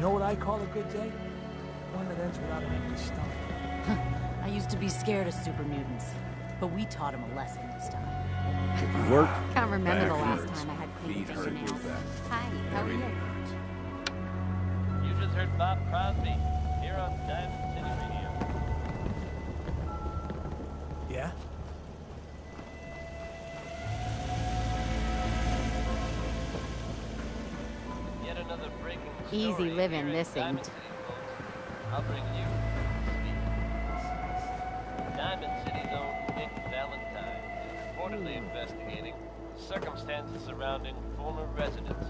I call a good day? One that ends without an empty stomach. I used to be scared of super mutants, but we taught him a lesson this time. If you work, Can't remember the last hurts. time I had clean Feet hurt fingernails. too bad. Hi, how are you? You just heard Bob Crosby here on Diamond City Radio. Yeah? Easy story living, this Diamond ain't. I'll bring you. Diamond City's own Nick Valentine is reportedly hmm. investigating the circumstances surrounding former residents